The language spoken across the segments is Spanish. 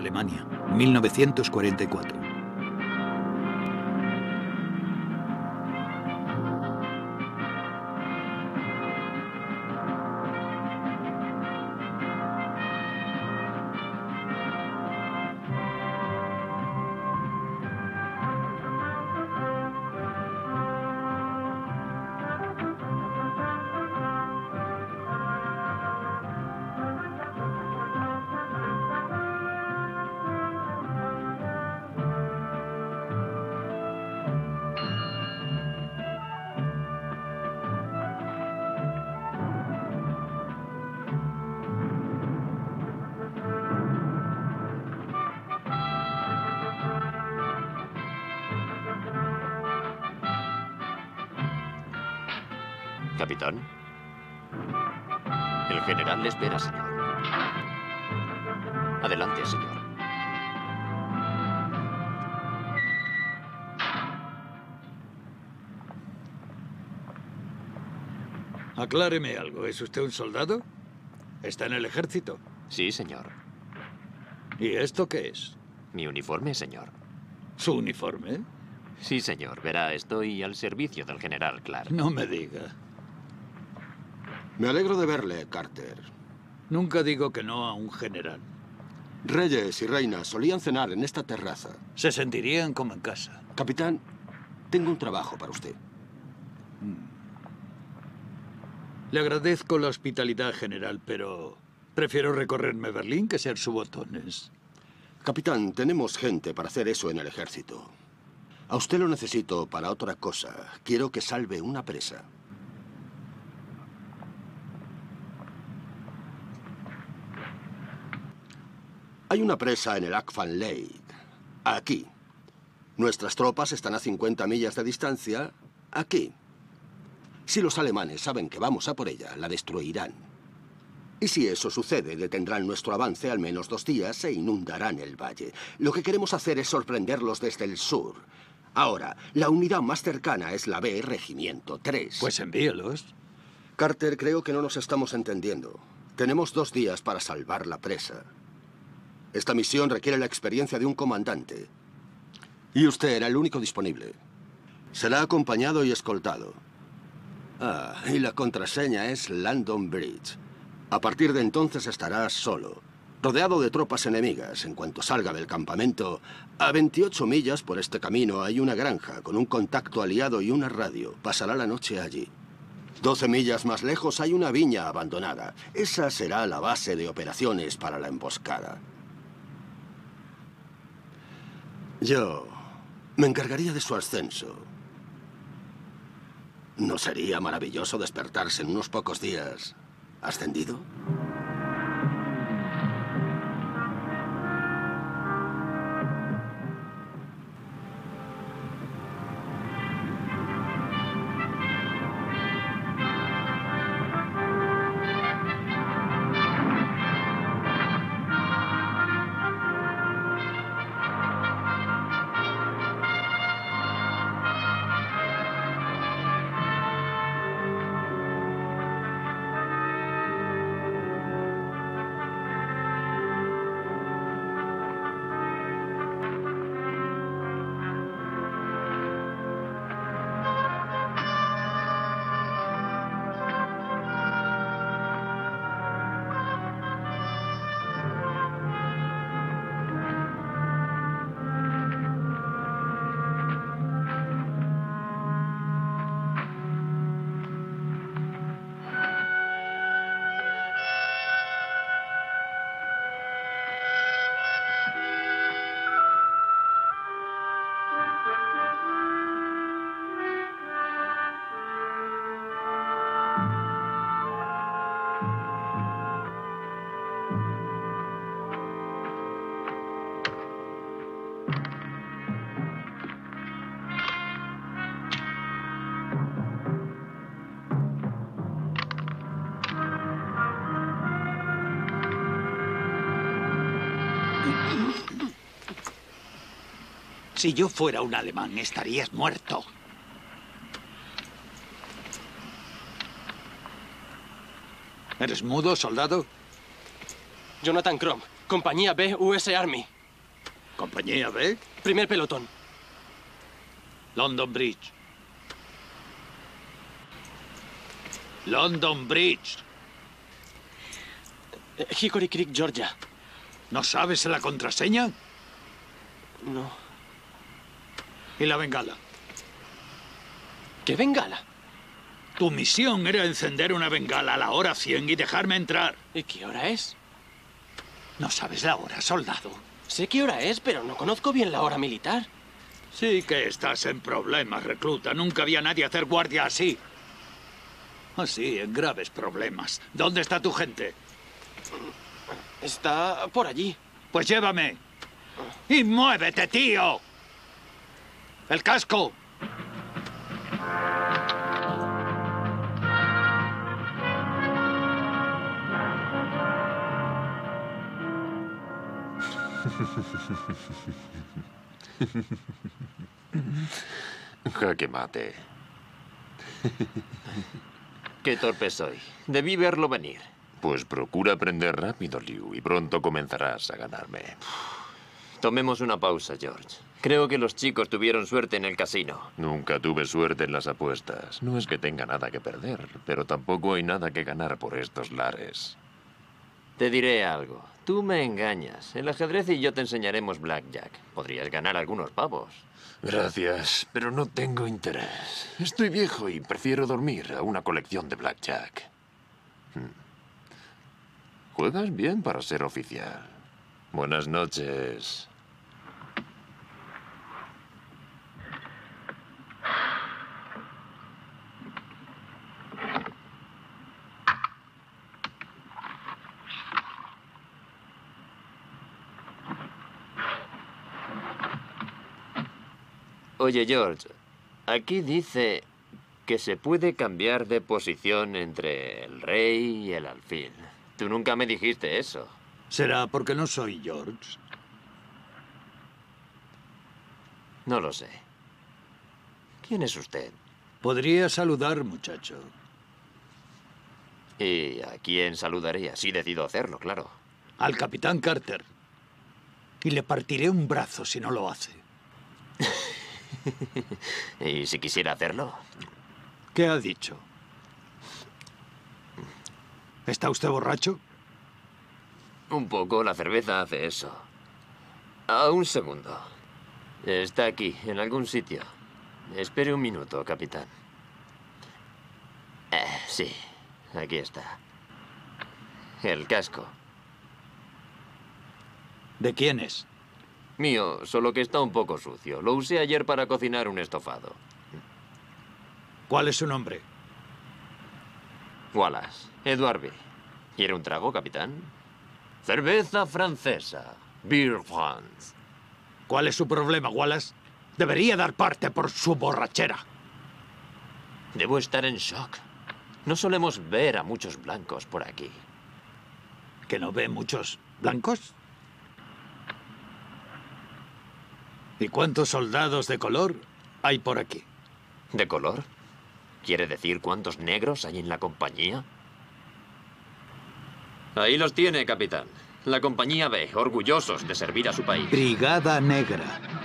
Alemania, 1944. Espera, señor. Adelante, señor. Acláreme algo. ¿Es usted un soldado? ¿Está en el ejército? Sí, señor. ¿Y esto qué es? Mi uniforme, señor. ¿Su uniforme? Sí, señor. Verá, estoy al servicio del general Clark. No me diga. Me alegro de verle, Carter. Nunca digo que no a un general. Reyes y reinas solían cenar en esta terraza. Se sentirían como en casa. Capitán, tengo un trabajo para usted. Le agradezco la hospitalidad general, pero prefiero recorrerme Berlín que ser su botones. Capitán, tenemos gente para hacer eso en el ejército. A usted lo necesito para otra cosa. Quiero que salve una presa. Hay una presa en el Akfan Lake. Aquí. Nuestras tropas están a 50 millas de distancia. Aquí. Si los alemanes saben que vamos a por ella, la destruirán. Y si eso sucede, detendrán nuestro avance al menos dos días e inundarán el valle. Lo que queremos hacer es sorprenderlos desde el sur. Ahora, la unidad más cercana es la B Regimiento 3. Pues envíelos. Carter, creo que no nos estamos entendiendo. Tenemos dos días para salvar la presa. Esta misión requiere la experiencia de un comandante. Y usted era el único disponible. Será acompañado y escoltado. Ah, y la contraseña es Landon Bridge. A partir de entonces estará solo, rodeado de tropas enemigas. En cuanto salga del campamento, a 28 millas por este camino hay una granja con un contacto aliado y una radio. Pasará la noche allí. 12 millas más lejos hay una viña abandonada. Esa será la base de operaciones para la emboscada. Yo me encargaría de su ascenso. ¿No sería maravilloso despertarse en unos pocos días ascendido? Si yo fuera un alemán, estarías muerto. ¿Eres mudo, soldado? Jonathan Crom. Compañía B, US Army. ¿Compañía B? Primer pelotón. London Bridge. London Bridge. Eh, Hickory Creek, Georgia. ¿No sabes la contraseña? No. ¿Y la bengala? ¿Qué bengala? Tu misión era encender una bengala a la hora 100 y dejarme entrar. ¿Y qué hora es? ¿No sabes la hora, soldado? Sé qué hora es, pero no conozco bien la hora militar. Sí que estás en problemas, recluta. Nunca había nadie hacer guardia así. Así, en graves problemas. ¿Dónde está tu gente? Está por allí. Pues llévame. Y muévete, tío. El casco. Jaque mate. Qué torpe soy. Debí verlo venir. Pues procura aprender rápido, Liu, y pronto comenzarás a ganarme. Tomemos una pausa, George. Creo que los chicos tuvieron suerte en el casino. Nunca tuve suerte en las apuestas. No es que tenga nada que perder, pero tampoco hay nada que ganar por estos lares. Te diré algo. Tú me engañas. El ajedrez y yo te enseñaremos blackjack. Podrías ganar algunos pavos. Gracias, pero no tengo interés. Estoy viejo y prefiero dormir a una colección de blackjack. Hmm. Juegas bien para ser oficial. Buenas noches. Oye, George, aquí dice que se puede cambiar de posición entre el rey y el alfil. Tú nunca me dijiste eso. ¿Será porque no soy George? No lo sé. ¿Quién es usted? Podría saludar, muchacho. ¿Y a quién saludaría? Si decido hacerlo, claro. Al capitán Carter. Y le partiré un brazo si no lo hace. ¿Y si quisiera hacerlo? ¿Qué ha dicho? ¿Está usted borracho? Un poco, la cerveza hace eso. Ah, un segundo. Está aquí, en algún sitio. Espere un minuto, capitán. Eh, sí, aquí está. El casco. ¿De quién es? Mío, solo que está un poco sucio. Lo usé ayer para cocinar un estofado. ¿Cuál es su nombre? Wallace. Edward B. ¿Quiere un trago, capitán? Cerveza francesa. Beer France. ¿Cuál es su problema, Wallace? Debería dar parte por su borrachera. Debo estar en shock. No solemos ver a muchos blancos por aquí. ¿Que no ve muchos blancos? ¿Y cuántos soldados de color hay por aquí? ¿De color? ¿Quiere decir cuántos negros hay en la compañía? Ahí los tiene, capitán. La compañía B, orgullosos de servir a su país. Brigada Negra.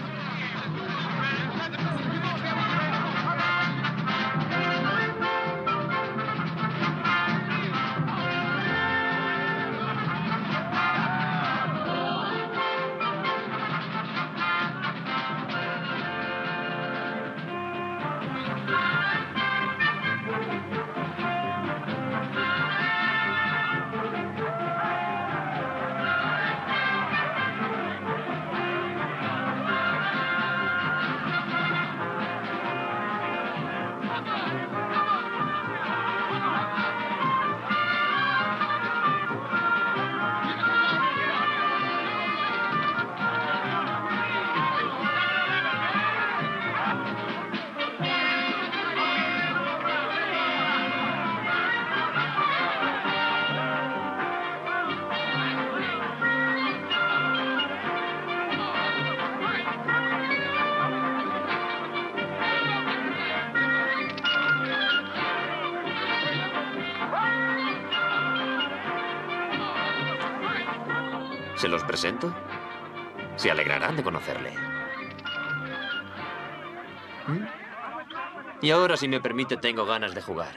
Y ahora, si me permite, tengo ganas de jugar.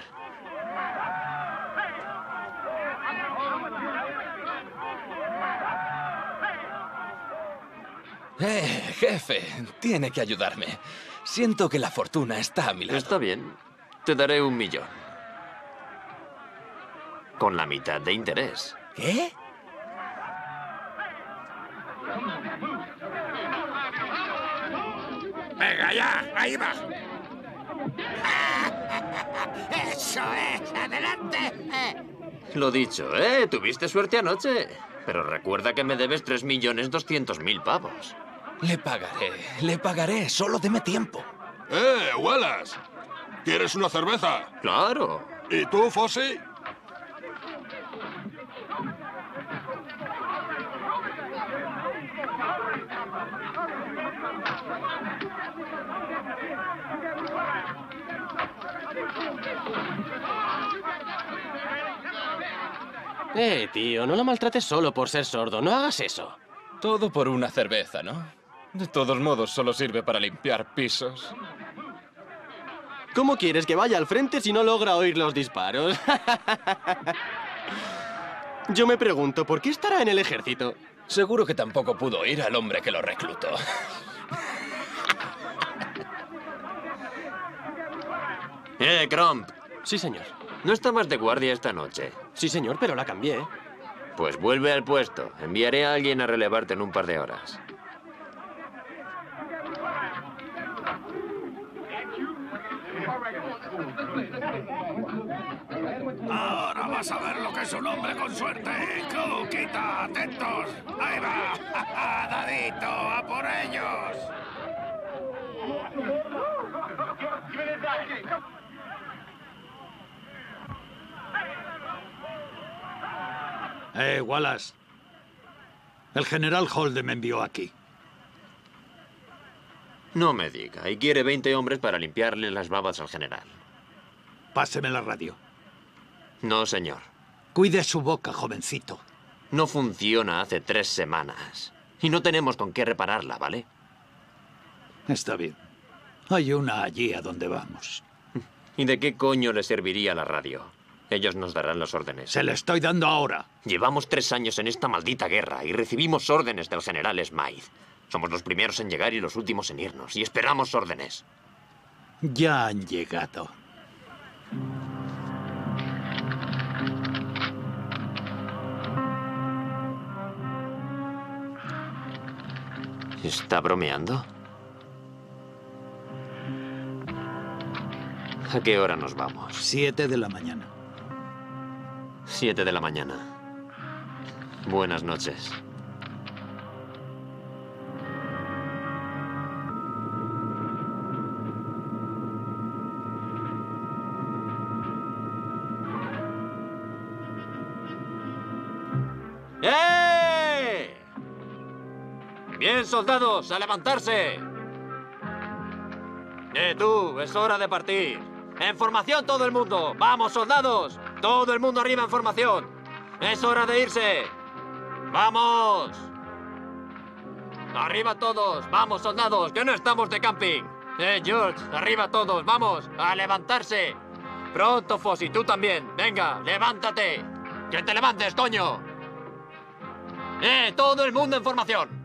Eh, jefe, tiene que ayudarme. Siento que la fortuna está a mi lado. Está bien. Te daré un millón. Con la mitad de interés. ¿Qué? ¡Venga ya! ¡Ahí va! ¡Eso es! ¡Adelante! Lo dicho, ¿eh? Tuviste suerte anoche. Pero recuerda que me debes 3.200.000 pavos. Le pagaré, le pagaré. Solo deme tiempo. ¡Eh, Wallace! ¿Quieres una cerveza? Claro. ¿Y tú, Fossey? Eh, tío, no lo maltrates solo por ser sordo. No hagas eso. Todo por una cerveza, ¿no? De todos modos, solo sirve para limpiar pisos. ¿Cómo quieres que vaya al frente si no logra oír los disparos? Yo me pregunto, ¿por qué estará en el ejército? Seguro que tampoco pudo oír al hombre que lo reclutó. Eh, Crump. Sí, señor. ¿No estabas de guardia esta noche? Sí, señor, pero la cambié. Pues vuelve al puesto. Enviaré a alguien a relevarte en un par de horas. Ahora vas a ver lo que es un hombre con suerte. Cuquita, atentos. Ahí va. Dadito, a por ellos. Eh, Wallace. El general Holden me envió aquí. No me diga. Y quiere 20 hombres para limpiarle las babas al general. Páseme la radio. No, señor. Cuide su boca, jovencito. No funciona hace tres semanas. Y no tenemos con qué repararla, ¿vale? Está bien. Hay una allí a donde vamos. ¿Y de qué coño le serviría la radio? Ellos nos darán las órdenes. Se le estoy dando ahora. Llevamos tres años en esta maldita guerra y recibimos órdenes del general Smythe. Somos los primeros en llegar y los últimos en irnos, y esperamos órdenes. Ya han llegado. ¿Está bromeando? ¿A qué hora nos vamos? Siete de la mañana. Siete de la mañana. Buenas noches. ¡Eh! Bien, soldados, a levantarse. Eh, tú, es hora de partir. En formación todo el mundo. Vamos, soldados. Todo el mundo arriba en formación. Es hora de irse. Vamos. Arriba todos. Vamos, soldados, que no estamos de camping. Eh, George, arriba todos. Vamos, a levantarse. Pronto, Fossi, tú también. Venga, levántate. Que te levantes, coño. ¡Eh! ¡Todo el mundo en formación!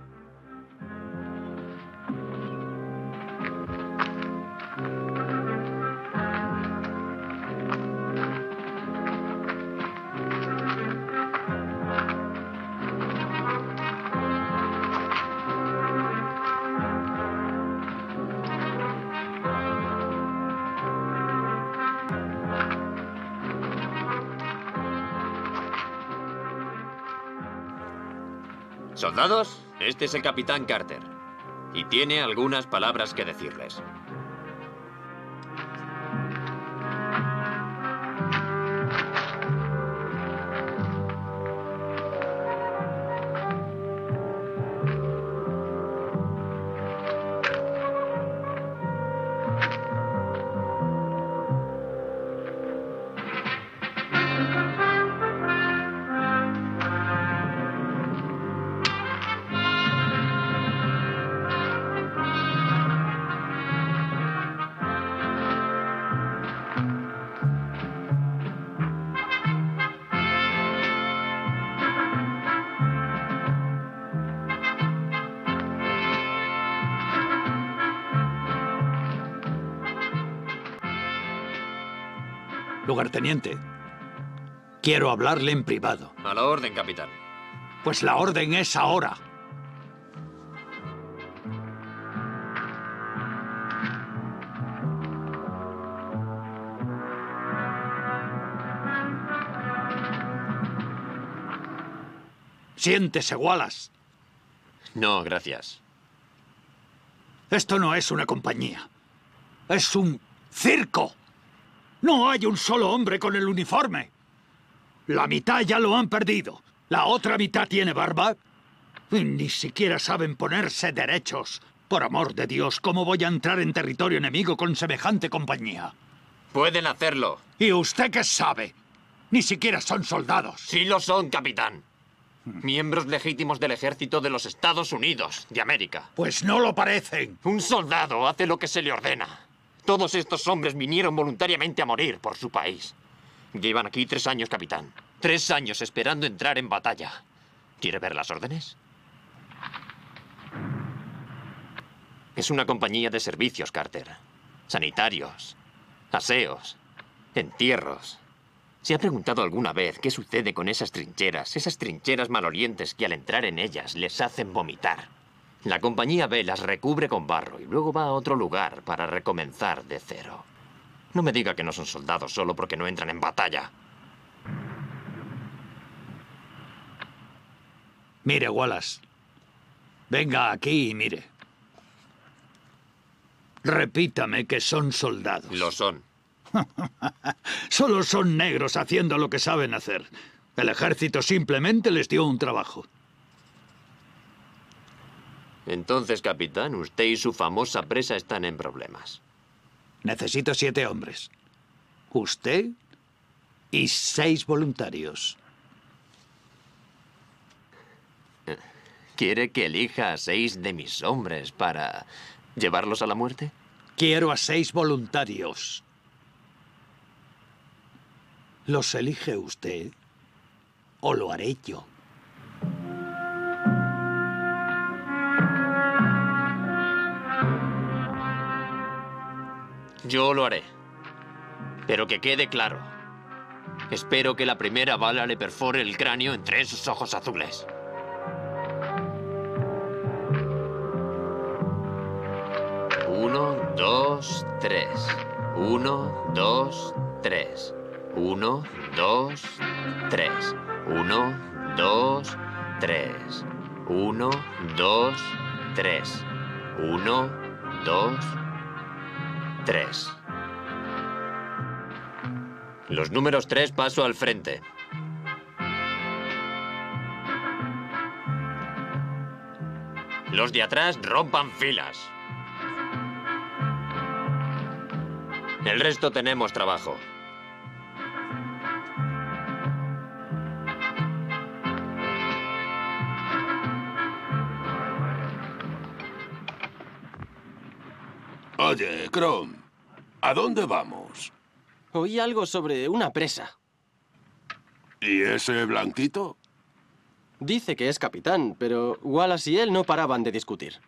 Soldados, este es el capitán Carter. Y tiene algunas palabras que decirles. Lugarteniente, quiero hablarle en privado. A la orden, capitán. Pues la orden es ahora. Siéntese, Wallace. No, gracias. Esto no es una compañía. Es un circo. No hay un solo hombre con el uniforme. La mitad ya lo han perdido. La otra mitad tiene barba. Y ni siquiera saben ponerse derechos. Por amor de Dios, ¿cómo voy a entrar en territorio enemigo con semejante compañía? Pueden hacerlo. ¿Y usted qué sabe? Ni siquiera son soldados. Sí lo son, capitán. Miembros legítimos del ejército de los Estados Unidos de América. Pues no lo parecen. Un soldado hace lo que se le ordena. Todos estos hombres vinieron voluntariamente a morir por su país. Llevan aquí tres años, capitán. Tres años esperando entrar en batalla. ¿Quiere ver las órdenes? Es una compañía de servicios, Carter. Sanitarios, aseos, entierros. ¿Se ha preguntado alguna vez qué sucede con esas trincheras, esas trincheras malolientes que al entrar en ellas les hacen vomitar? La compañía B las recubre con barro y luego va a otro lugar para recomenzar de cero. No me diga que no son soldados solo porque no entran en batalla. Mire, Wallace. Venga aquí y mire. Repítame que son soldados. Lo son. Solo son negros haciendo lo que saben hacer. El ejército simplemente les dio un trabajo. Entonces, capitán, usted y su famosa presa están en problemas. Necesito siete hombres. Usted y seis voluntarios. ¿Quiere que elija a seis de mis hombres para llevarlos a la muerte? Quiero a seis voluntarios. ¿Los elige usted o lo haré yo? Yo lo haré. Pero que quede claro. Espero que la primera bala le perfore el cráneo entre esos ojos azules. Uno, dos, tres. Uno, dos, tres. Uno, dos, tres. Uno, dos, tres. Uno, dos, tres. Uno, dos, tres. Los números tres paso al frente. Los de atrás rompan filas. El resto tenemos trabajo. Oye, Chrome, ¿a dónde vamos? Oí algo sobre una presa. ¿Y ese blanquito? Dice que es capitán, pero Wallace y él no paraban de discutir.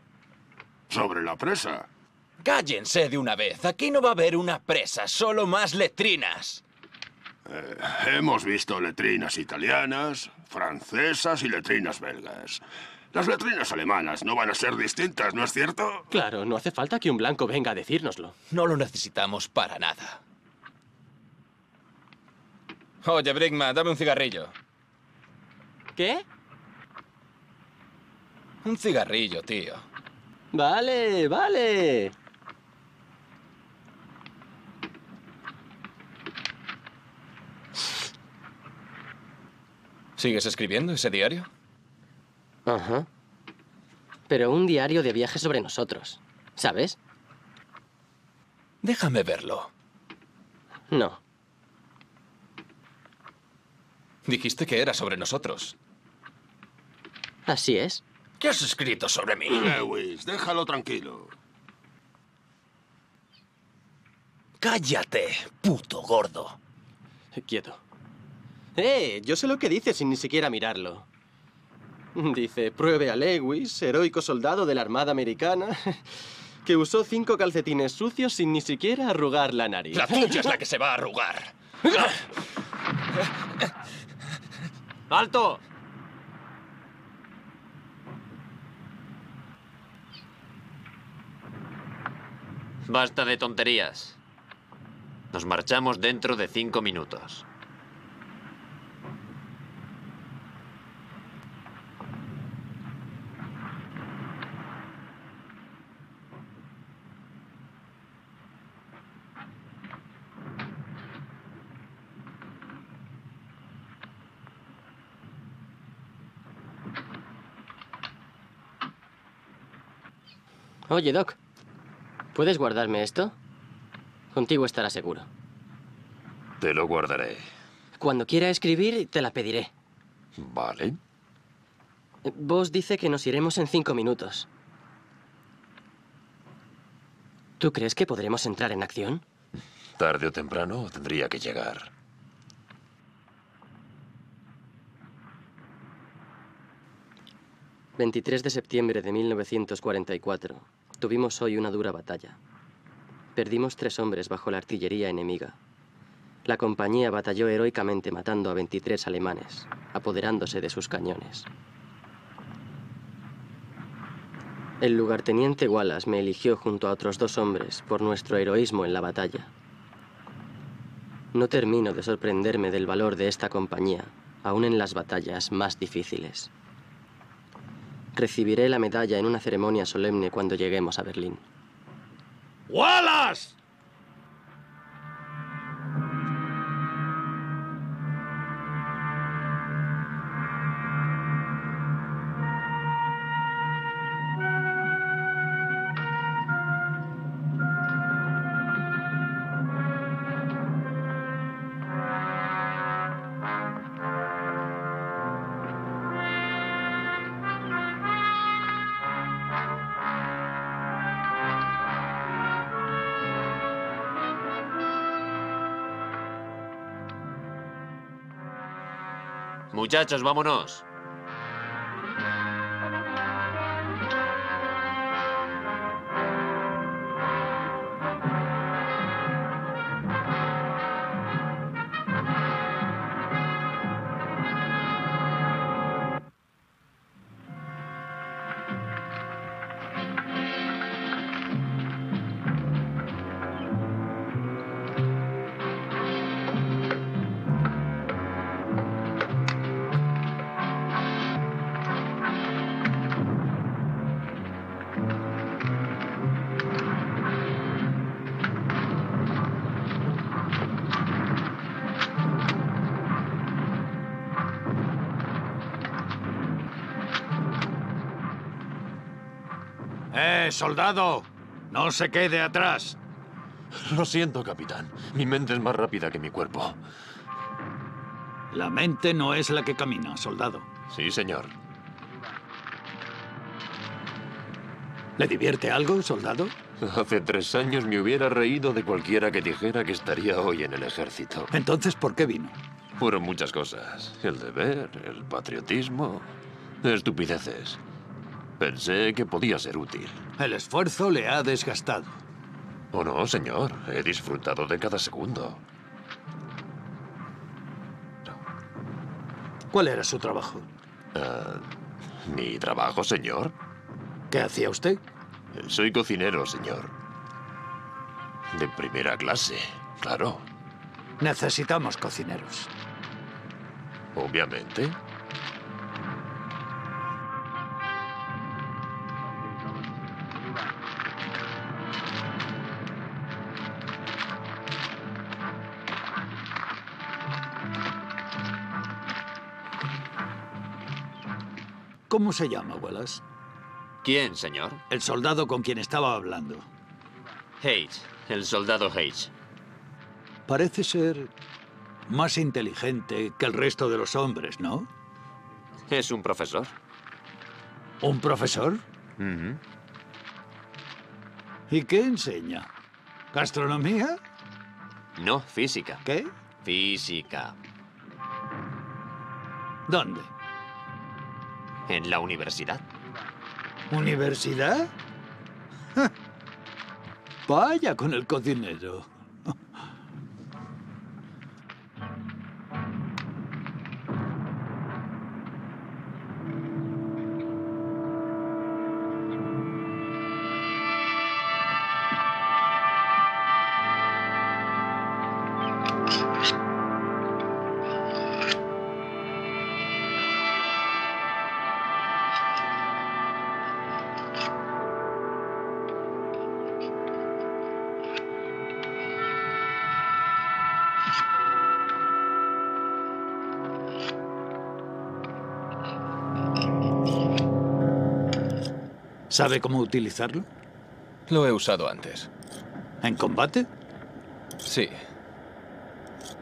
Sobre la presa. Cállense de una vez. Aquí no va a haber una presa, solo más letrinas. Hemos visto letrinas italianas, francesas y letrinas belgas. Las letrinas alemanas no van a ser distintas, ¿no es cierto? Claro, no hace falta que un blanco venga a decírnoslo. No lo necesitamos para nada. Oye, Brigma, dame un cigarrillo. ¿Qué? Un cigarrillo, tío. Vale, vale. ¿Sigues escribiendo ese diario? Ajá. Pero un diario de viaje sobre nosotros, ¿sabes? Déjame verlo. No. Dijiste que era sobre nosotros. Así es. ¿Qué has escrito sobre mí? Lewis, déjalo tranquilo. Cállate, puto gordo. Quieto. ¡Eh! Yo sé lo que dice sin ni siquiera mirarlo. Dice, pruebe a Lewis, heroico soldado de la Armada Americana, que usó cinco calcetines sucios sin ni siquiera arrugar la nariz. La tuya es la que se va a arrugar. ¡Alto! Basta de tonterías. Nos marchamos dentro de cinco minutos. Oye, Doc. ¿Puedes guardarme esto? Contigo estará seguro. Te lo guardaré. Cuando quiera escribir, te la pediré. Vale. Vos dice que nos iremos en cinco minutos. ¿Tú crees que podremos entrar en acción? Tarde o temprano tendría que llegar. «23 de septiembre de 1944. Tuvimos hoy una dura batalla. Perdimos tres hombres bajo la artillería enemiga. La compañía batalló heroicamente matando a 23 alemanes, apoderándose de sus cañones. El lugarteniente Wallace me eligió junto a otros dos hombres por nuestro heroísmo en la batalla. No termino de sorprenderme del valor de esta compañía, aún en las batallas más difíciles. Recibiré la medalla en una ceremonia solemne cuando lleguemos a Berlín. ¡Wallace! Muchachos, vámonos. ¡Eh, soldado! No se quede atrás. Lo siento, capitán. Mi mente es más rápida que mi cuerpo. La mente no es la que camina, soldado. Sí, señor. ¿Le divierte algo, soldado? Hace tres años me hubiera reído de cualquiera que dijera que estaría hoy en el ejército. Entonces, ¿por qué vino? Fueron muchas cosas. El deber, el patriotismo, estupideces. Pensé que podía ser útil. El esfuerzo le ha desgastado. Oh, no, señor. He disfrutado de cada segundo. ¿Cuál era su trabajo? Ah, ¿Mi trabajo, señor? ¿Qué hacía usted? Soy cocinero, señor. De primera clase, claro. Necesitamos cocineros. Obviamente. ¿Cómo se llama, Wallace? ¿Quién, señor? El soldado con quien estaba hablando. Hayes, el soldado Hayes. Parece ser más inteligente que el resto de los hombres, ¿no? Es un profesor. ¿Un profesor? ¿Y qué enseña? ¿Gastronomía? No, física. ¿Qué? Física. ¿Dónde? En la universidad. ¿Universidad? Ja. Vaya con el cocinero. ¿Sabe cómo utilizarlo? Lo he usado antes. ¿En combate? Sí.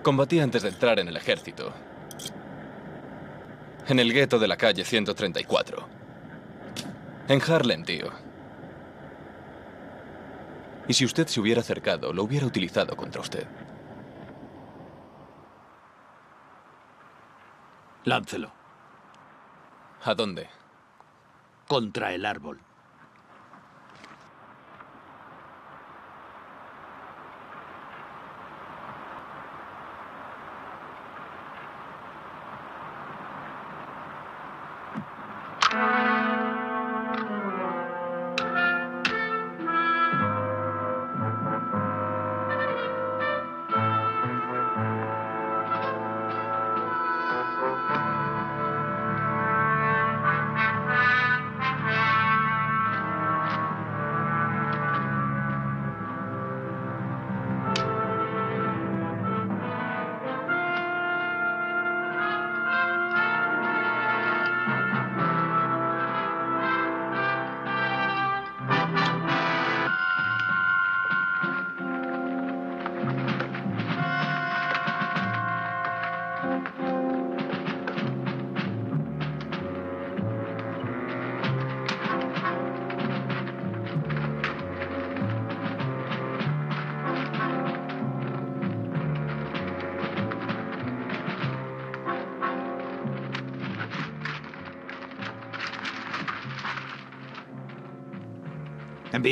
Combatí antes de entrar en el ejército. En el gueto de la calle 134. En Harlem, tío. Y si usted se hubiera acercado, lo hubiera utilizado contra usted. Láncelo. ¿A dónde? Contra el árbol.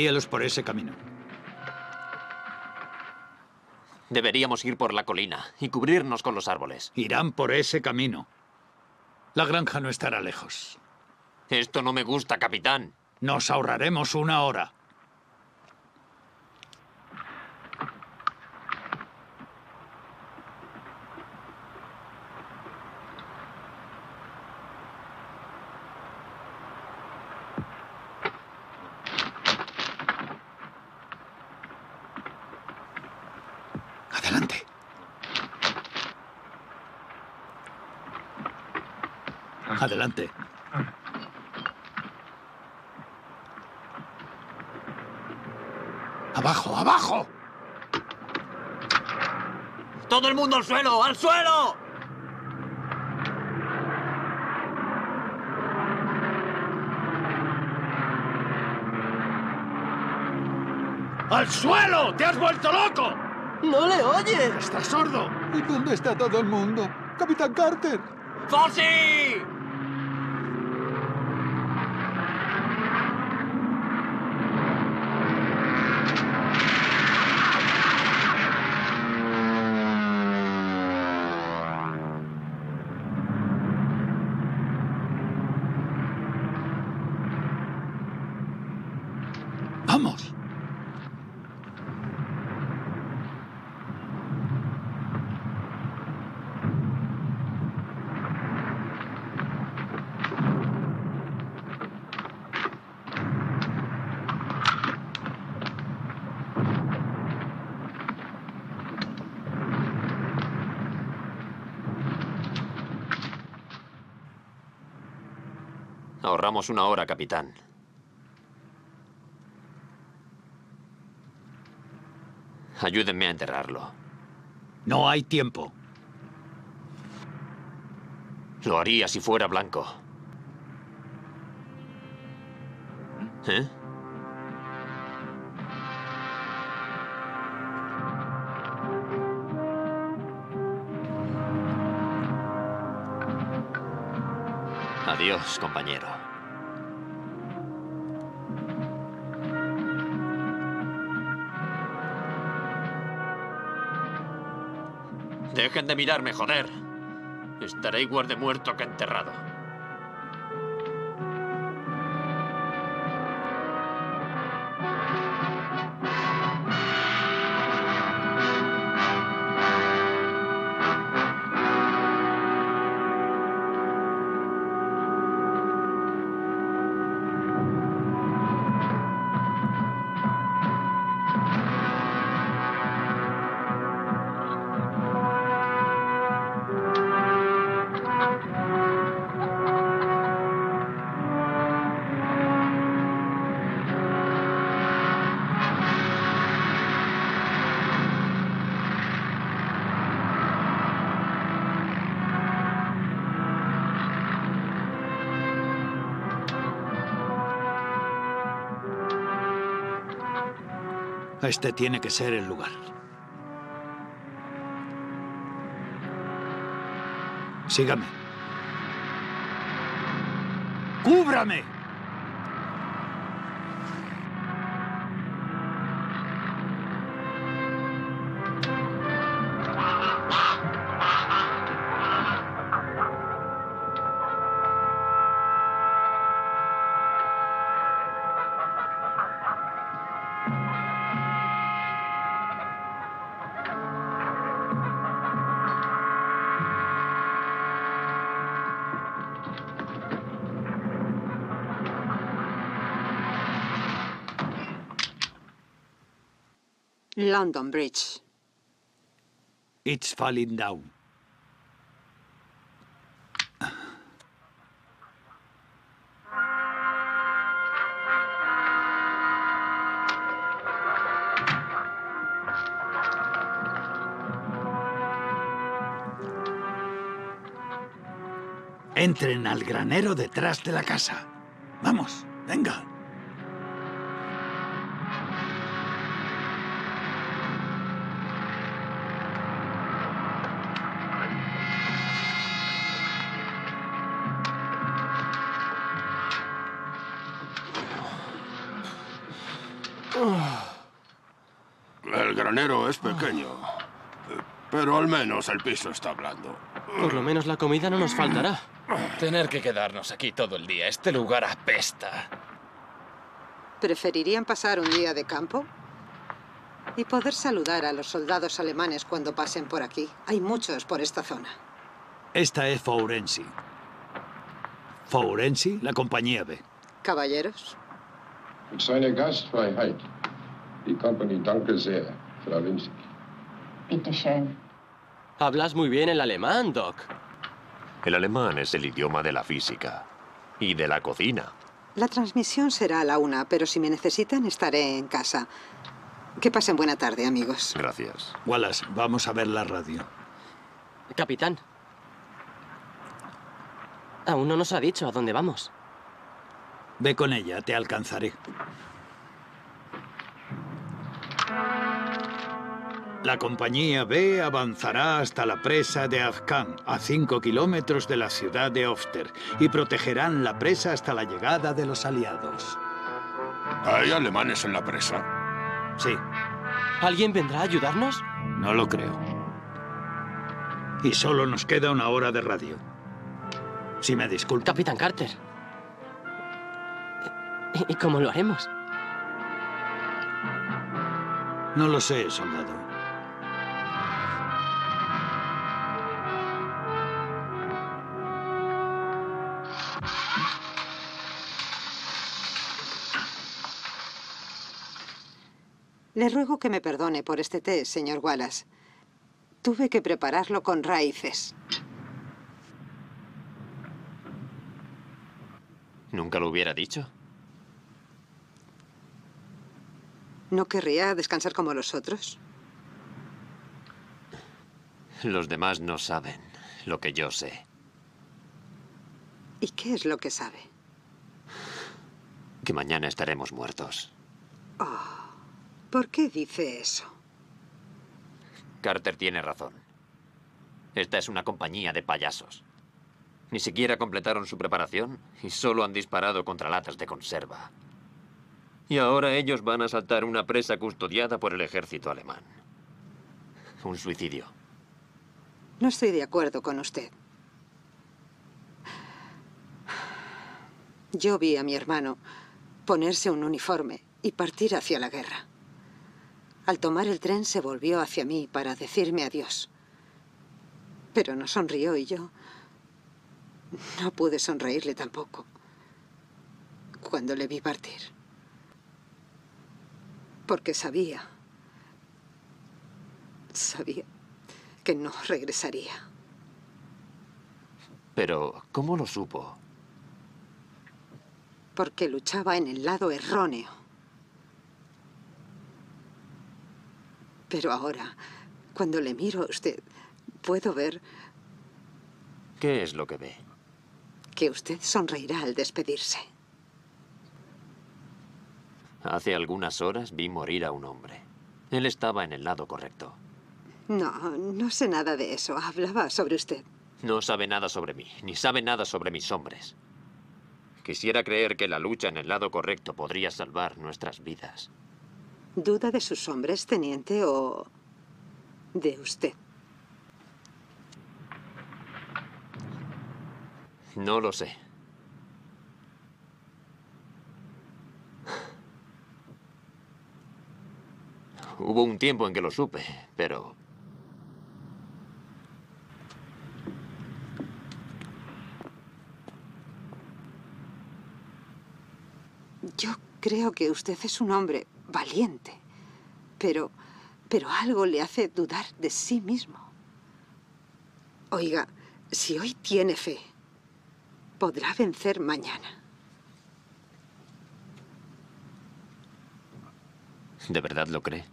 Envíelos por ese camino. Deberíamos ir por la colina y cubrirnos con los árboles. Irán por ese camino. La granja no estará lejos. Esto no me gusta, capitán. Nos ahorraremos una hora. Adelante. Adelante. ¡Abajo, abajo! ¡Todo el mundo al suelo! ¡Al suelo! ¡Al suelo! ¡Te has vuelto loco! ¡No le oye! ¿Estás sordo? ¿Y dónde está todo el mundo? Capitán Carter. ¡Fossi! ¡Vamos! Ahorramos una hora, capitán. Ayúdenme a enterrarlo. No hay tiempo. Lo haría si fuera blanco. ¿Eh? Adiós, compañero. Dejen de mirarme, joder. Estaré igual de muerto que enterrado. Este tiene que ser el lugar. Sígame. ¡Cúbrame! London Bridge. It's falling down. Entren al granero detrás de la casa. Vamos, venga. El granero es pequeño, pero al menos el piso está hablando. Por lo menos la comida no nos faltará. Tener que quedarnos aquí todo el día. Este lugar apesta. ¿Preferirían pasar un día de campo? Y poder saludar a los soldados alemanes cuando pasen por aquí. Hay muchos por esta zona. Esta es Fourensi. Fourensi, la compañía B. Caballeros, Mit seiner Gastfreiheit. Die Company danke sehr, Frau Winzig. Bitte schön. Hablas muy bien el alemán, Doc. El alemán es el idioma de la física y de la cocina. la transmisión será a la una, pero si me necesitan estaré en casa. Que pasen buena tarde, amigos. Gracias. Wallace, vamos a ver la radio. Capitán. Aún no nos ha dicho a dónde vamos. Ve con ella, te alcanzaré. La compañía B avanzará hasta la presa de Afghan, a 5 kilómetros de la ciudad de Ofter, y protegerán la presa hasta la llegada de los aliados. ¿Hay alemanes en la presa? Sí, ¿Alguien vendrá a ayudarnos? no lo creo. Y solo nos queda una hora de radio. Si me disculpa. Capitán Carter. ¿Y cómo lo haremos? No lo sé, soldado. Le ruego que me perdone por este té, señor Wallace. Tuve que prepararlo con raíces. ¿Nunca lo hubiera dicho? ¿No querría descansar como los otros? Los demás no saben lo que yo sé. ¿Y qué es lo que sabe? Que mañana estaremos muertos. ¿Por qué dice eso? Carter tiene razón. Esta es una compañía de payasos. Ni siquiera completaron su preparación y solo han disparado contra latas de conserva. Y ahora ellos van a asaltar una presa custodiada por el ejército alemán. Un suicidio. No estoy de acuerdo con usted. Yo vi a mi hermano ponerse un uniforme y partir hacia la guerra. Al tomar el tren se volvió hacia mí para decirme adiós. Pero no sonrió y yo no pude sonreírle tampoco cuando le vi partir. Porque sabía, sabía que no regresaría. Pero, ¿cómo lo supo? Porque luchaba en el lado erróneo. Pero ahora, cuando le miro a usted, puedo ver ¿Qué es lo que ve? que usted sonreirá al despedirse. Hace algunas horas vi morir a un hombre. Él estaba en el lado correcto. No, no sé nada de eso. Hablaba sobre usted. No sabe nada sobre mí, ni sabe nada sobre mis hombres. Quisiera creer que la lucha en el lado correcto podría salvar nuestras vidas. ¿Duda de sus hombres, teniente, o de usted? No lo sé. Hubo un tiempo en que lo supe, pero... Yo creo que usted es un hombre valiente, pero, pero algo le hace dudar de sí mismo. Oiga, si hoy tiene fe, podrá vencer mañana. ¿De verdad lo cree?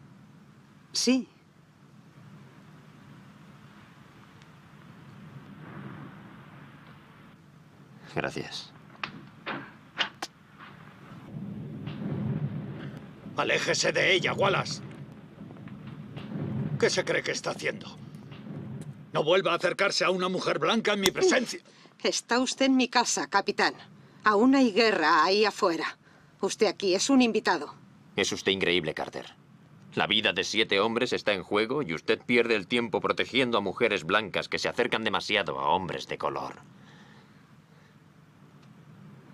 Sí. Gracias. Aléjese de ella, Wallace. ¿Qué se cree que está haciendo? No vuelva a acercarse a una mujer blanca en mi presencia. Está usted en mi casa, capitán. Aún hay guerra ahí afuera. Usted aquí es un invitado. Es usted increíble, Carter. La vida de siete hombres está en juego y usted pierde el tiempo protegiendo a mujeres blancas que se acercan demasiado a hombres de color.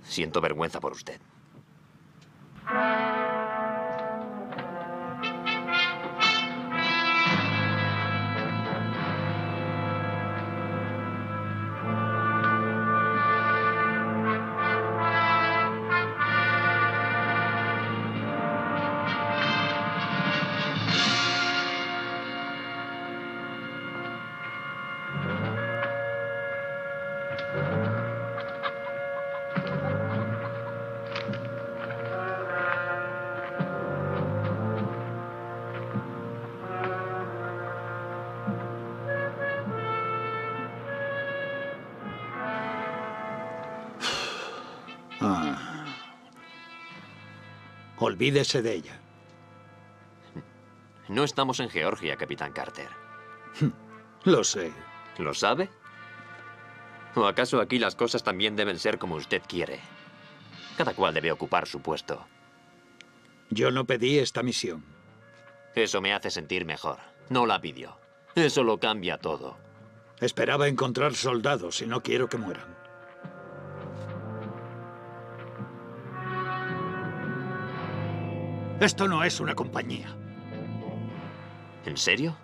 Siento vergüenza por usted. Olvídese de ella. No estamos en Georgia, Capitán Carter. Lo sé. ¿Lo sabe? ¿O acaso aquí las cosas también deben ser como usted quiere? Cada cual debe ocupar su puesto. Yo no pedí esta misión. Eso me hace sentir mejor. No la pidió. Eso lo cambia todo. Esperaba encontrar soldados y no quiero que mueran. Esto no es una compañía. ¿En serio?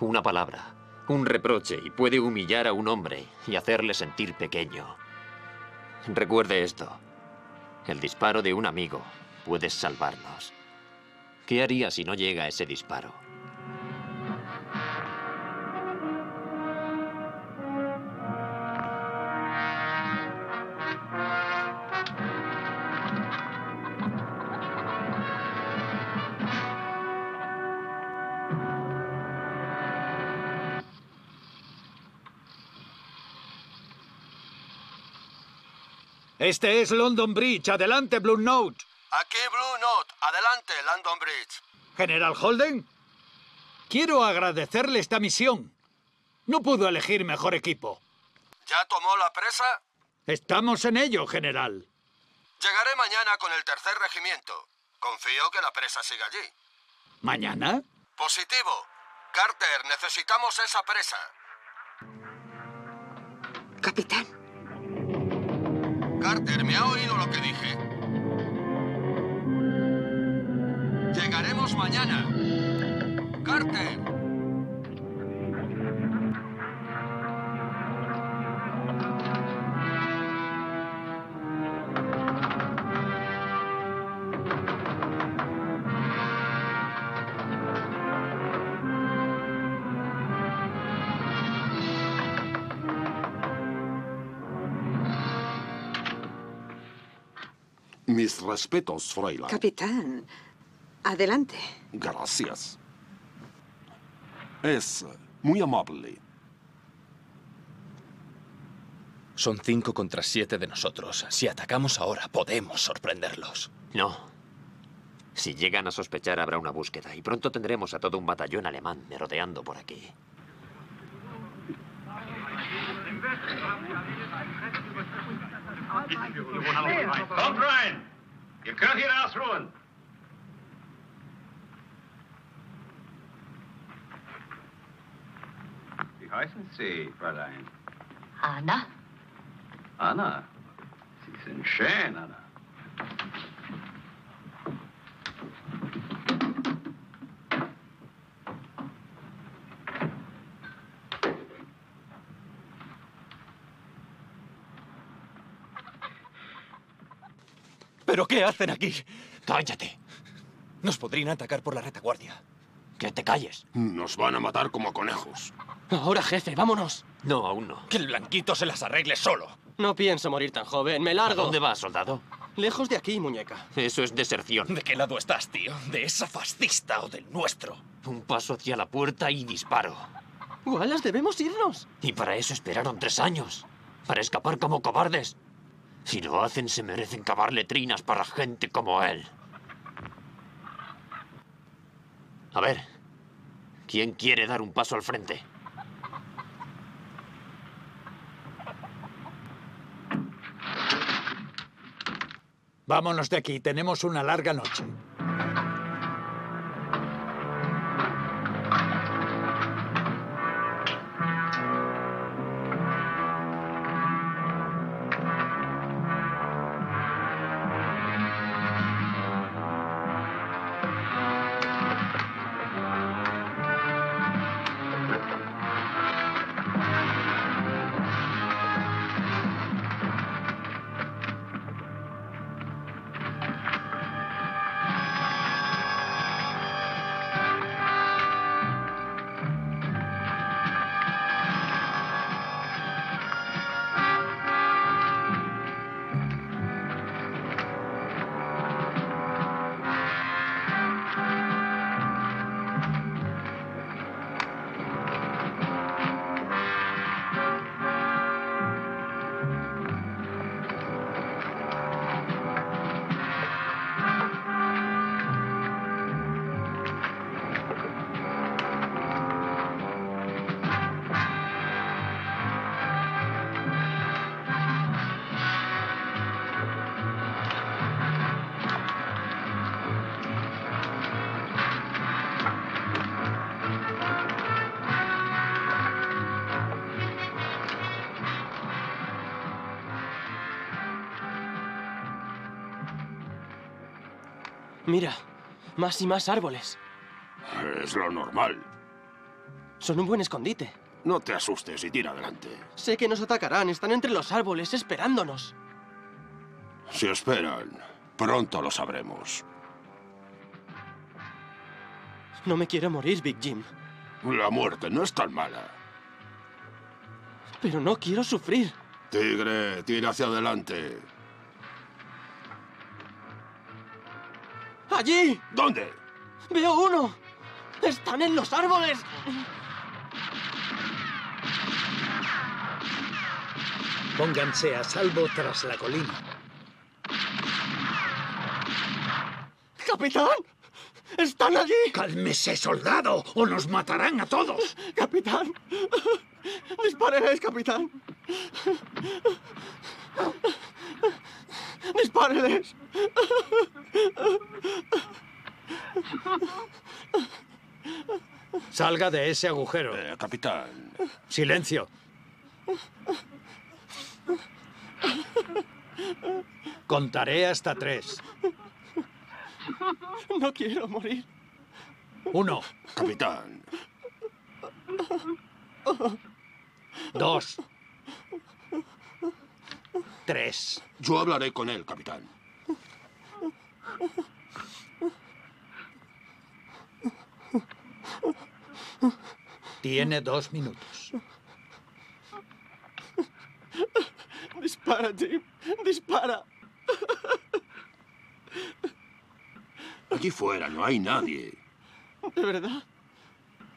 Una palabra, un reproche y puede humillar a un hombre y hacerle sentir pequeño. Recuerde esto. El disparo de un amigo puede salvarnos. ¿Qué haría si no llega ese disparo? Este es London Bridge. Adelante, Blue Note. Aquí Blue Note. Adelante, London Bridge. General Holden, quiero agradecerle esta misión. No pudo elegir mejor equipo. ¿Ya tomó la presa? Estamos en ello, general. Llegaré mañana con el tercer regimiento. Confío que la presa siga allí. ¿Mañana? Positivo. Carter, necesitamos esa presa. Capitán. Carter, ¿me respetos, Fräulein. Capitán, adelante. Gracias. Es muy amable. Son cinco contra siete de nosotros. Si atacamos ahora, podemos sorprenderlos. No. Si llegan a sospechar, habrá una búsqueda y pronto tendremos a todo un batallón alemán merodeando por aquí. Ihr könnt hier ausruhen. Wie heißen Sie, Fräulein? Anna? Anna. Sie sind schön, Anna. ¿Pero qué hacen aquí? Cállate. Nos podrían atacar por la retaguardia. Que te calles. Nos van a matar como conejos. Ahora, jefe, vámonos. No, aún no. Que el blanquito se las arregle solo. No pienso morir tan joven. Me largo. ¿A dónde vas, soldado? Lejos de aquí, muñeca. Eso es deserción. ¿De qué lado estás, tío? ¿De esa fascista o del nuestro? Un paso hacia la puerta y disparo. Wallace, debemos irnos. Y para eso esperaron tres años. Para escapar como cobardes. Si lo hacen, se merecen cavar letrinas para gente como él. A ver, ¿quién quiere dar un paso al frente? Vámonos de aquí, tenemos una larga noche. Mira, más y más árboles. Es lo normal. Son un buen escondite. No te asustes y tira adelante. Sé que nos atacarán. Están entre los árboles esperándonos. Si esperan, pronto lo sabremos. No me quiero morir, Big Jim. La muerte no es tan mala. Pero no quiero sufrir. Tigre, tira hacia adelante. ¡Allí! ¿Dónde? ¡Veo uno! ¡Están en los árboles! Pónganse a salvo tras la colina. ¡Capitán! ¡Están allí! ¡Cálmese, soldado! ¡O nos matarán a todos! ¡Capitán! ¡Dispáreles, capitán! ¡Dispáreles! Salga de ese agujero. Eh, capitán. Silencio. Contaré hasta tres. No quiero morir. Uno, Capitán. dos, tres. Yo hablaré con él, capitán. Tiene dos minutos. Dispara, Jim. Dispara. Allí fuera no hay nadie. ¿De verdad?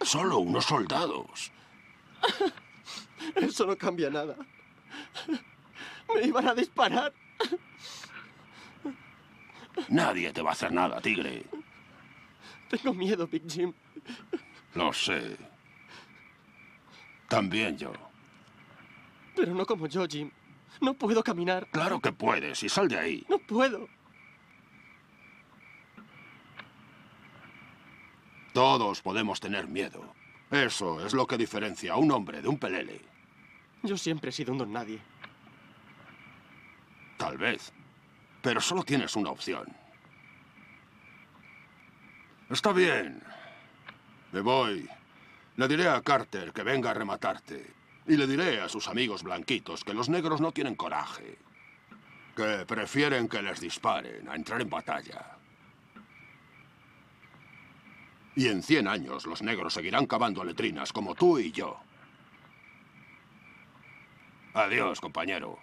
Solo unos soldados. Eso no cambia nada. Me iban a disparar. Nadie te va a hacer nada, tigre. Tengo miedo, Big Jim. Lo sé. También yo. Pero no como yo, Jim. No puedo caminar. Claro que puedes, y sal de ahí. No puedo. Todos podemos tener miedo. Eso es lo que diferencia a un hombre de un pelele. Yo siempre he sido un don nadie. Tal vez. Pero solo tienes una opción. Está bien. Me voy. Le diré a Carter que venga a rematarte. Y le diré a sus amigos blanquitos que los negros no tienen coraje. Que prefieren que les disparen a entrar en batalla. Y en 100 años los negros seguirán cavando letrinas como tú y yo. Adiós, compañero.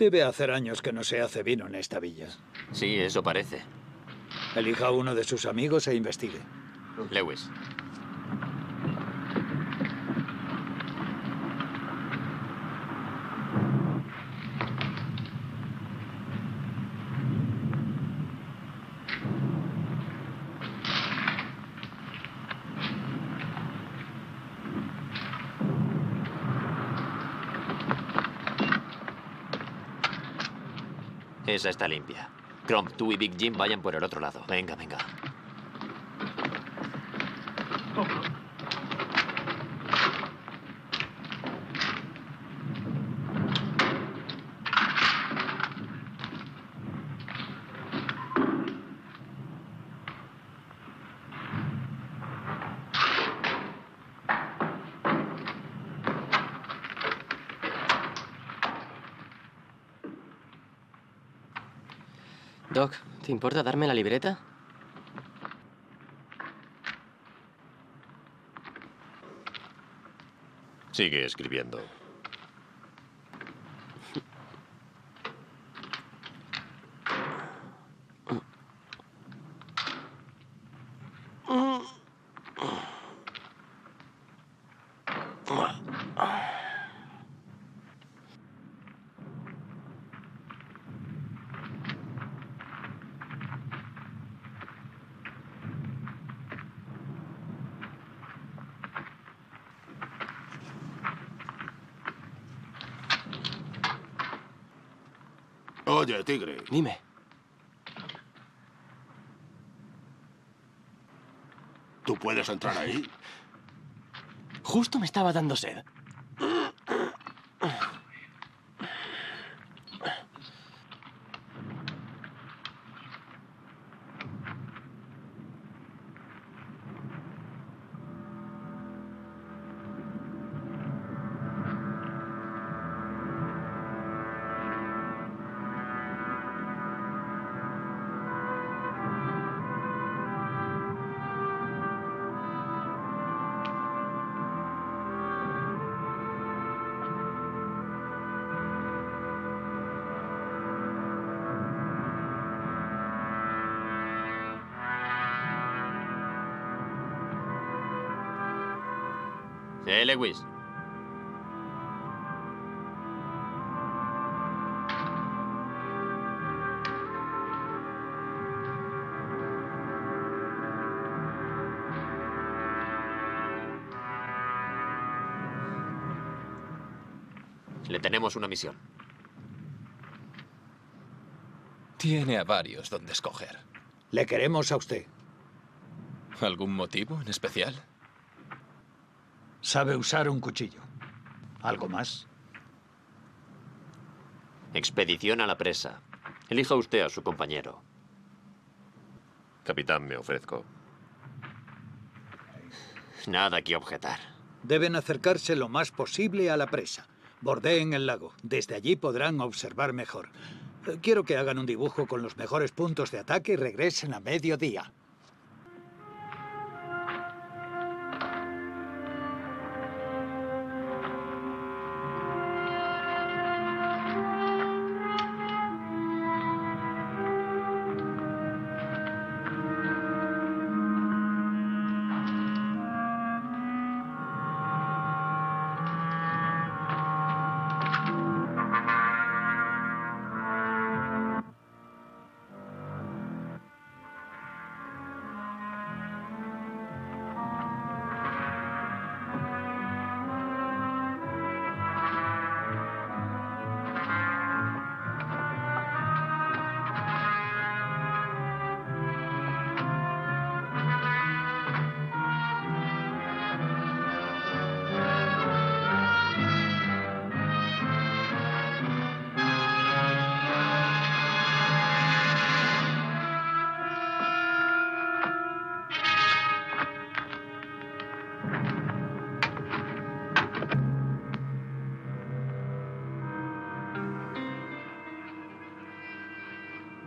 Debe hacer años que no se hace vino en esta villa. Sí, eso parece. Elija a uno de sus amigos e investigue. Lewis. Está limpia. Crump, tú y Big Jim vayan por el otro lado. Venga, venga. Doc, ¿te importa darme la libreta? Sigue escribiendo. Oye, tigre. Dime. ¿Tú puedes entrar ahí? Justo me estaba dando sed. Lewis. Le tenemos una misión. Tiene a varios donde escoger. Le queremos a usted. ¿Algún motivo en especial? Sabe usar un cuchillo. ¿Algo más? Expedición a la presa. Elija usted a su compañero. Capitán, me ofrezco. Nada que objetar. Deben acercarse lo más posible a la presa. Bordeen el lago. Desde allí podrán observar mejor. Quiero que hagan un dibujo con los mejores puntos de ataque y regresen a mediodía.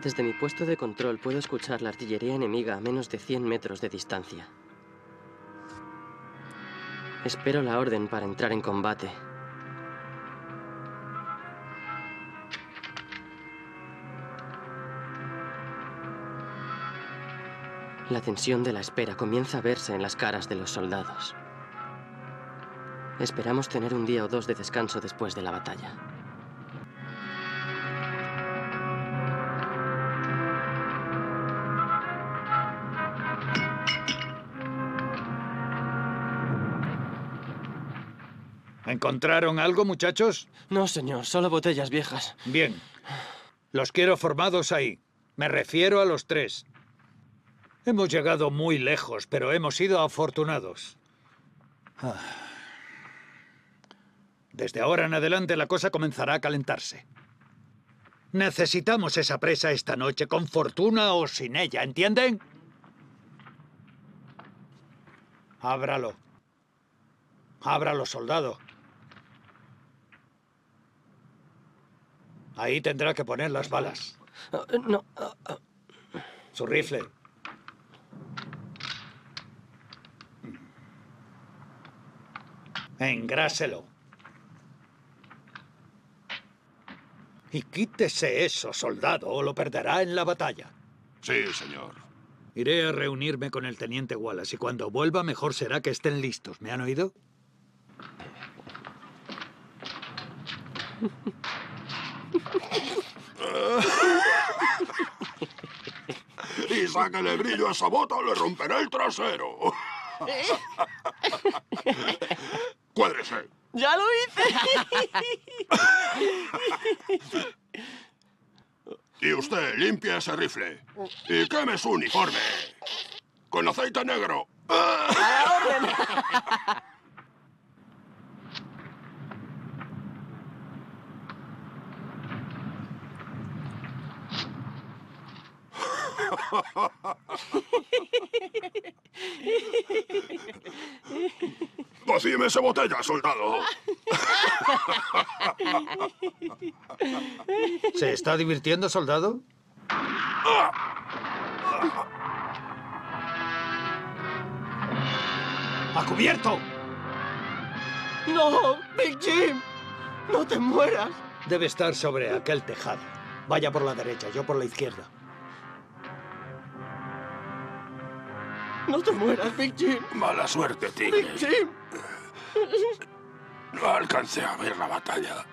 Desde mi puesto de control puedo escuchar la artillería enemiga a menos de 100 metros de distancia. Espero la orden para entrar en combate. La tensión de la espera comienza a verse en las caras de los soldados. Esperamos tener un día o dos de descanso después de la batalla. ¿Encontraron algo, muchachos? No, señor, solo botellas viejas. Bien. Los quiero formados ahí. Me refiero a los tres. Hemos llegado muy lejos, pero hemos sido afortunados. Ah. Desde ahora en adelante la cosa comenzará a calentarse. Necesitamos esa presa esta noche, con fortuna o sin ella, ¿entienden? Ábralo. Ábralo, soldado. Ahí tendrá que poner las balas. no. Su rifle. Engráselo. Y quítese eso, soldado, o lo perderá en la batalla. Sí, señor. Iré a reunirme con el teniente Wallace y cuando vuelva mejor será que estén listos. ¿Me han oído? Y sáquele brillo a esa bota o le romperé el trasero. Cuádrese. ¡Ya lo hice! Y usted limpia ese rifle. Y queme su uniforme. Con aceite negro. Vacíeme esa botella, soldado. ¿Se está divirtiendo, soldado? ¡A cubierto! ¡No! ¡Big Jim! ¡No te mueras! Debe estar sobre aquel tejado. Vaya por la derecha, yo por la izquierda. ¡No te mueras, Big Jim! Mala suerte, Tigre. ¡Big Jim! No alcancé a ver la batalla.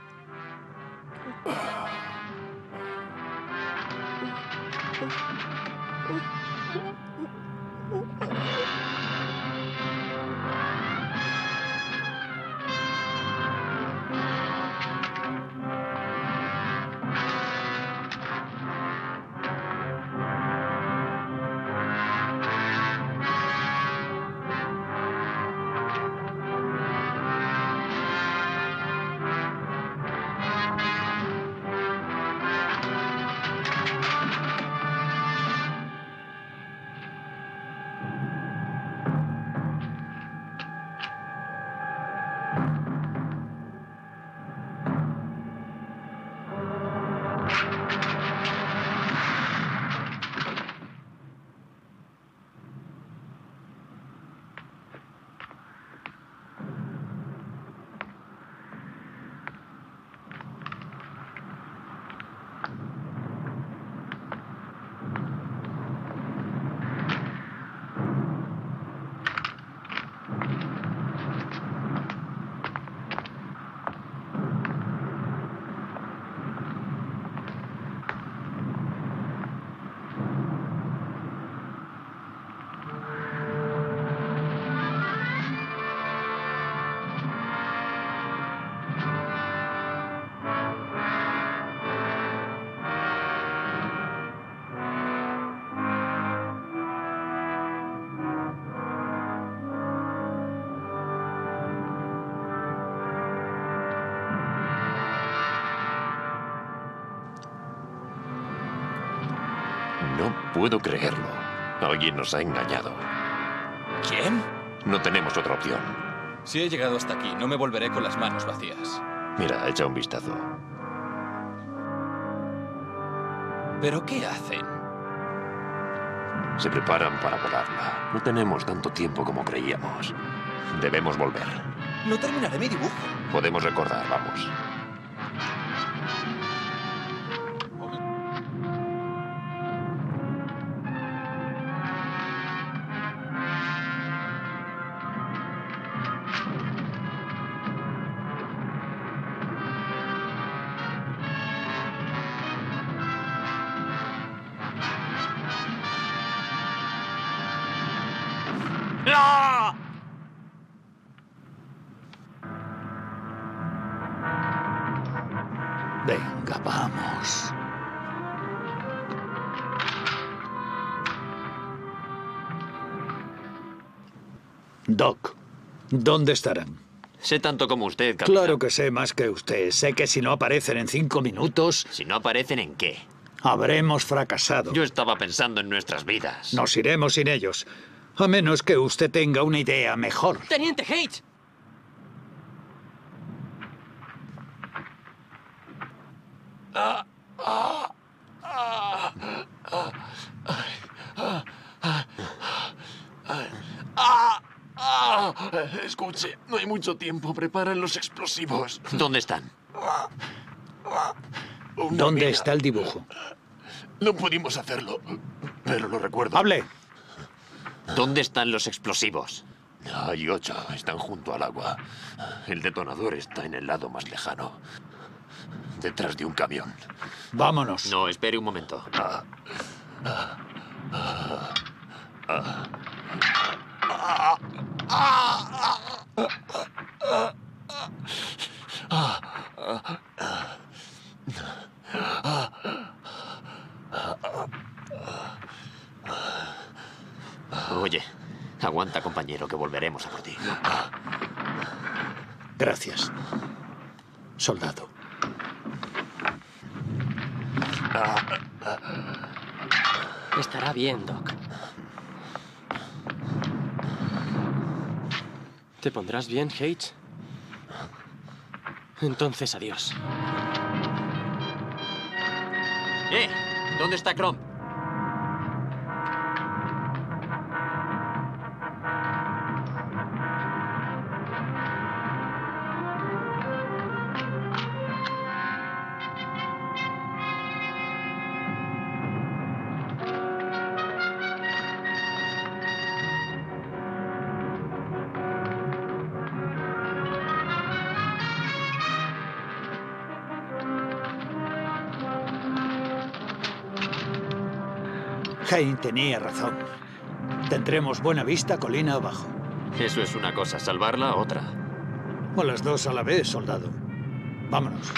Puedo creerlo. Alguien nos ha engañado. ¿Quién? No tenemos otra opción. Si he llegado hasta aquí, no me volveré con las manos vacías. Mira, echa un vistazo. ¿Pero qué hacen? Se preparan para volarla. No tenemos tanto tiempo como creíamos. Debemos volver. No terminaré mi dibujo. Podemos recordar, vamos. ¿Dónde estarán? Sé tanto como usted, capitán. Claro que sé más que usted. Sé que si no aparecen en cinco minutos... Si no aparecen, ¿en qué? Habremos fracasado. Yo estaba pensando en nuestras vidas. Nos iremos sin ellos. A menos que usted tenga una idea mejor. Teniente Escuche, no hay mucho tiempo. Preparen los explosivos. ¿Dónde están? Una ¿Dónde mina. está el dibujo? No pudimos hacerlo, pero lo recuerdo. Hable. ¿Dónde están los explosivos? Hay ocho. Están junto al agua. El detonador está en el lado más lejano. Detrás de un camión. Vámonos. No, espere un momento. Oye, aguanta, compañero, que volveremos a por ti. Gracias. Soldado. Estará bien, Doc. ¿Te pondrás bien, Hage? Entonces, adiós. ¡Eh! ¿Dónde está Chrome? Hein tenía razón. Tendremos buena vista colina abajo. Eso es una cosa, salvarla otra. O las dos a la vez, soldado. Vámonos.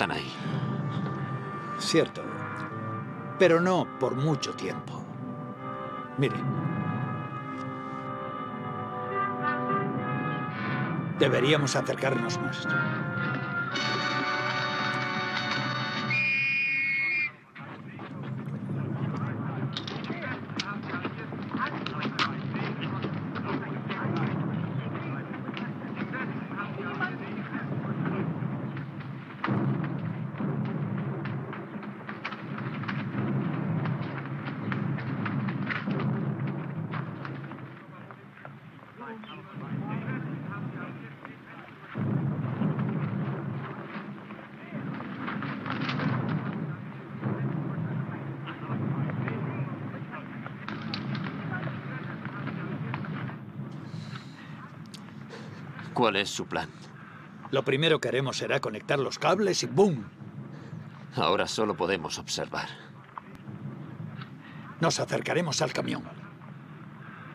Están ahí. Cierto. Pero no por mucho tiempo. Mire. Deberíamos acercarnos más. Es su plan? Lo primero que haremos será conectar los cables y ¡boom! Ahora solo podemos observar. Nos acercaremos al camión.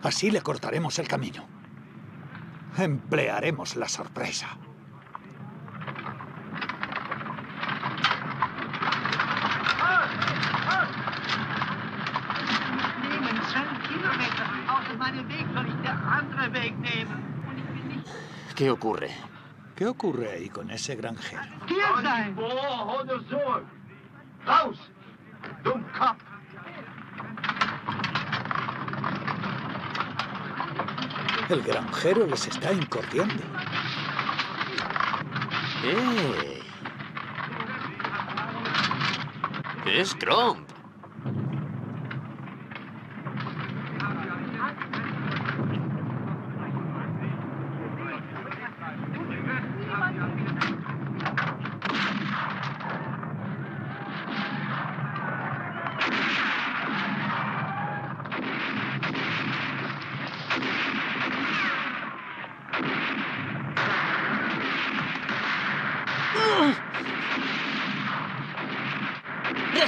Así le cortaremos el camino. Emplearemos la sorpresa. ¿Qué ocurre? ¿Qué ocurre ahí con ese granjero? El granjero les está incordiando. ¡Eh! ¡Es Crump!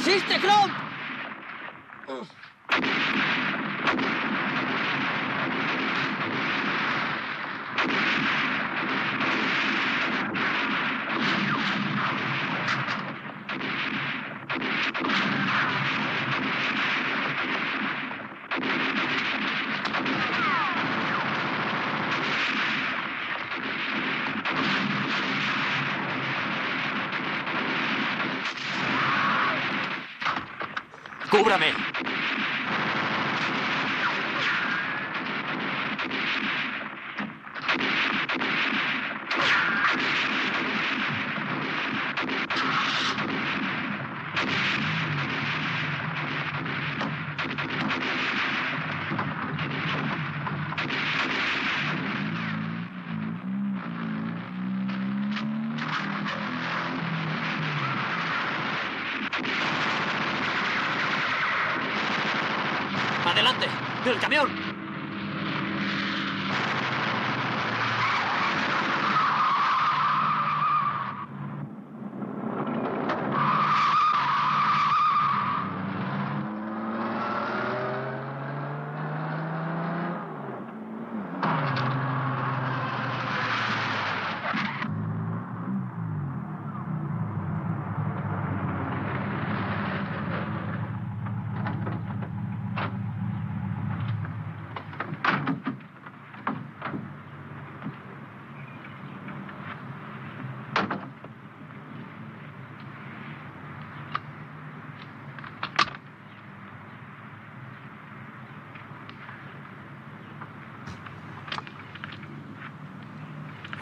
¡Resiste, Crump! ¡Cúbrame! ¡Adelante! ¡El camión!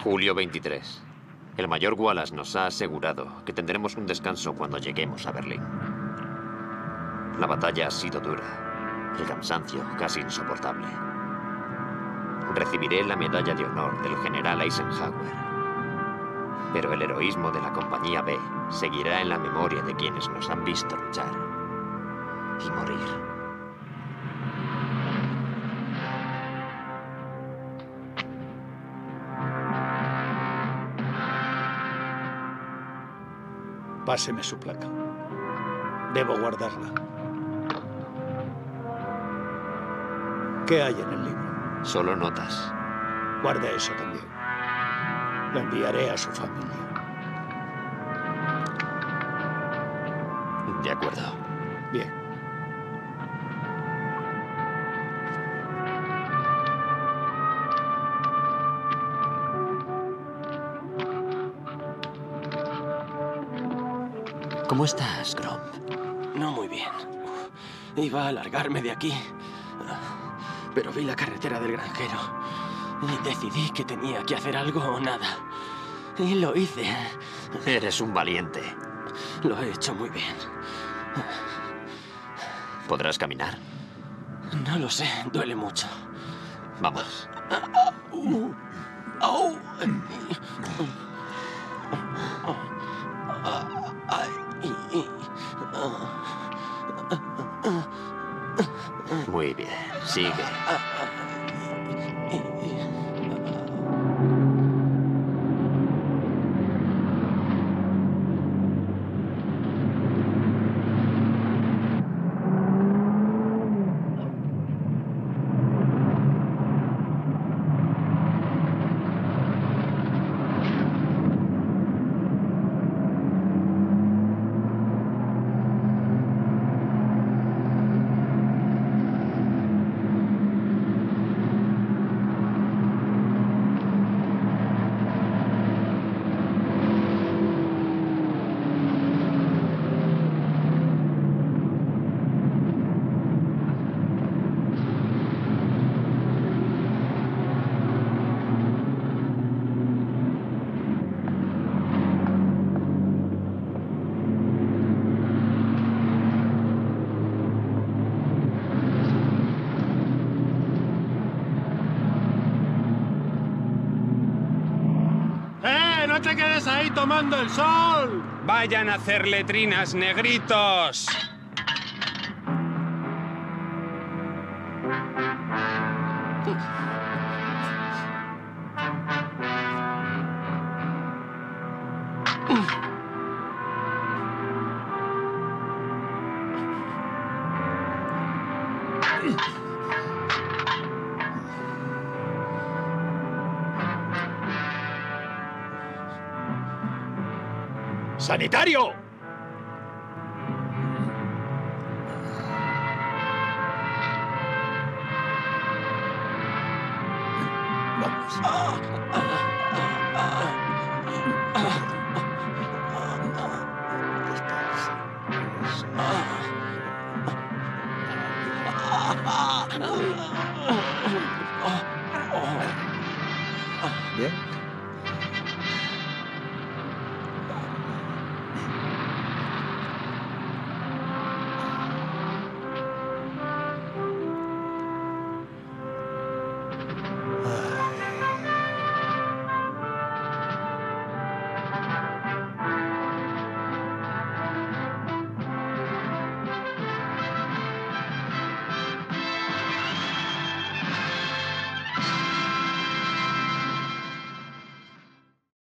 Julio 23. El mayor Wallace nos ha asegurado que tendremos un descanso cuando lleguemos a Berlín. La batalla ha sido dura, el cansancio casi insoportable. Recibiré la medalla de honor del general Eisenhower. Pero el heroísmo de la Compañía B seguirá en la memoria de quienes nos han visto luchar y morir. Páseme su placa. Debo guardarla. ¿Qué hay en el libro? Solo notas. Guarde eso también. Lo enviaré a su familia. Iba a largarme de aquí. Pero vi la carretera del granjero. Y decidí que tenía que hacer algo o nada. Y lo hice. Eres un valiente. Lo he hecho muy bien. ¿Podrás caminar? No lo sé, duele mucho. Vamos. Te quedes ahí tomando el sol! Vayan a hacer letrinas, negritos.